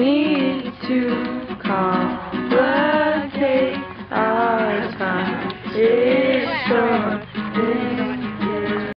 need to complicate our time. It's short.